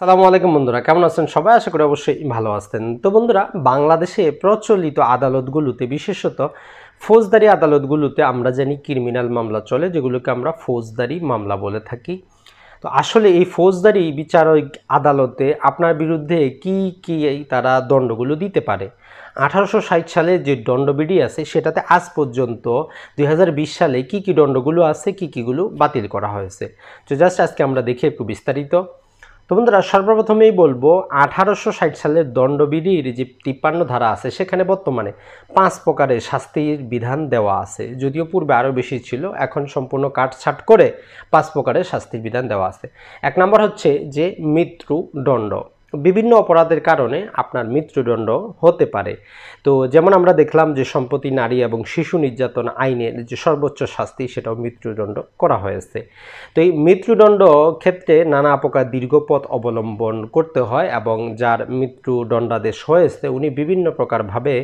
সালামু আলাইকুম বন্ধুরা, কেমন আছেন সবাই? আশা করি অবশ্যই ভালো আছেন। তো বন্ধুরা, বাংলাদেশে প্রচলিত আদালতগুলোতে, বিশেষত ফৌজদারি আদালতগুলোতে আমরা জানি ক্রিমিনাল মামলা চলে, যেগুলোকে আমরা ফৌজদারি মামলা বলে থাকি। তো আসলে এই ফৌজদারি বিচারক আদালতে আপনার বিরুদ্ধে কি কি তারা দণ্ডগুলো দিতে পারে? আঠারোশো ষাট সালে যে দণ্ডবিধি আছে, সেটাতে আজ পর্যন্ত দু হাজার বিশ সালে কি কি দণ্ডগুলো আছে, কি, কিগুলো বাতিল করা হয়েছে। তো জাস্ট আজকে আমরা দেখি একটু বিস্তারিত। তো বন্ধুরা, সর্বপ্রথমেই বলব, আঠারোশো ষাট সালের দণ্ডবিধির যে তিপ্পান্ন ধারা আছে, সেখানে বর্তমানে পাঁচ প্রকারের শাস্তির বিধান দেওয়া আছে। যদিও পূর্বে আরও বেশি ছিল, এখন সম্পূর্ণ কাটছাট করে পাঁচ প্রকারের শাস্তির বিধান দেওয়া আছে। এক নম্বর হচ্ছে যে মৃত্যুদণ্ড। বিভিন্ন অপরাধের কারণে আপনার মৃত্যুদণ্ড হতে পারে। তো যেমন আমরা দেখলাম যে সম্প্রতি নারী এবং শিশু নির্যাতন আইনের যে সর্বোচ্চ শাস্তি, সেটাও মৃত্যুদণ্ড করা হয়েছে। তো এই মৃত্যুদণ্ড ক্ষেত্রে নানা প্রকার দীর্ঘপথ অবলম্বন করতে হয় এবং যার মৃত্যুদণ্ডাদেশ হয়েছে, উনি বিভিন্ন প্রকারভাবে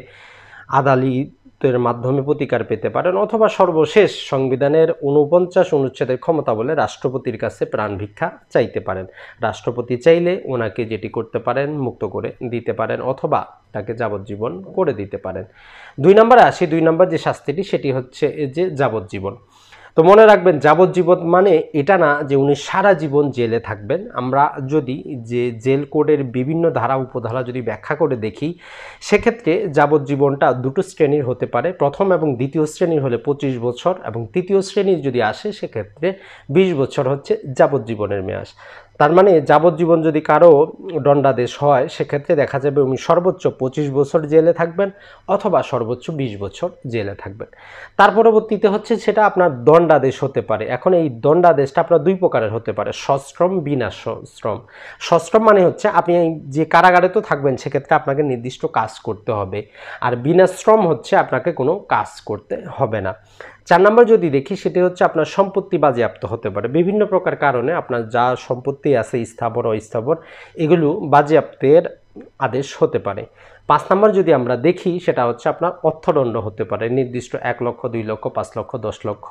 আদালতের মাধ্যমে প্রতিকার পেতে পারেন অথবা সর্বশেষ সংবিধানের উনপঞ্চাশ অনুচ্ছেদের ক্ষমতা বলে রাষ্ট্রপতির কাছে প্রাণ ভিক্ষা চাইতে পারেন। রাষ্ট্রপতি চাইলে ওনাকে যেটি করতে পারেন, মুক্ত করে দিতে পারেন অথবা তাকে যাবজ্জীবন করে দিতে পারেন। দুই নম্বরে আসি, দুই নম্বর যে শাস্তিটি সেটি হচ্ছে যে যাবজ্জীবন। তো মনে রাখবেন, যাবজ্জীবন মানে এটা না যে উনি সারা জীবন জেলে থাকবেন। আমরা যদি যে জেল কোডের বিভিন্ন ধারা, উপধারা যদি ব্যাখ্যা করে দেখি, সেক্ষেত্রে যাবজ্জীবনটা দুটো শ্রেণির হতে পারে। প্রথম এবং দ্বিতীয় শ্রেণির হলে পঁচিশ বছর এবং তৃতীয় শ্রেণির যদি আসে, সেক্ষেত্রে বিশ বছর হচ্ছে যাবজ্জীবনের মেয়াদ। তার মানে যাবজ্জীবন যদি কারও দণ্ডাদেশ হয়, সেক্ষেত্রে দেখা যাবে উনি সর্বোচ্চ পঁচিশ বছর জেলে থাকবেন অথবা সর্বোচ্চ বিশ বছর জেলে থাকবেন। তার পরবর্তীতে হচ্ছে সেটা আপনার দণ্ডাদেশ হতে পারে। এখন এই দণ্ডাদেশটা আপনার দুই প্রকারের হতে পারে, সশ্রম বিনা শ্রম। সশ্রম মানে হচ্ছে আপনি যে কারাগারে তো থাকবেন, সেক্ষেত্রে আপনাকে নির্দিষ্ট কাজ করতে হবে। আর বিনাশ্রম হচ্ছে আপনাকে কোনো কাজ করতে হবে না। চার নম্বর যদি দেখি, সেটি হচ্ছে আপনার সম্পত্তি বাজেয়াপ্ত হতে পারে। বিভিন্ন প্রকার কারণে আপনার যা সম্পত্তি আছে, স্থাবর, অস্থাবর, এগুলো বাজেয়াপ্তের আদেশ হতে পারে। পাঁচ নম্বর যদি আমরা দেখি, সেটা হচ্ছে আপনার অর্থদণ্ড হতে পারে। নির্দিষ্ট এক লক্ষ, দুই লক্ষ, পাঁচ লক্ষ, দশ লক্ষ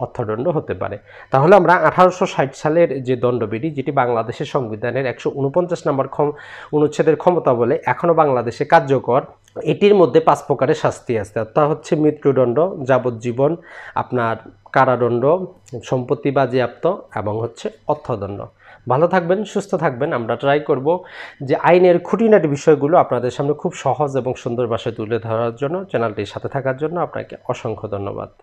অর্থদণ্ড হতে পারে। তাহলে আমরা আঠারোশো ষাট সালের যে দণ্ডবিধি, যেটি বাংলাদেশের সংবিধানের একশো উনপঞ্চাশ নম্বর ক্ষম অনুচ্ছেদের ক্ষমতা বলে, এখনও বাংলাদেশে কার্যকর। এটির মধ্যে পাঁচ প্রকারের শাস্তি আছে। তা হচ্ছে মৃত্যুদণ্ড, যাবজ্জীবন, আপনার কারাদণ্ড, সম্পত্তি বাজেয়াপ্ত এবং হচ্ছে অর্থদণ্ড। ভালো থাকবেন, সুস্থ থাকবেন। আমরা ট্রাই করব যে আইনের খুঁটিনাটি বিষয়গুলো আপনাদের সামনে খুব সহজ এবং সুন্দর ভাষায় তুলে ধরার জন্য চ্যানেলটির সাথে থাকার জন্য আপনাকে অসংখ্য ধন্যবাদ।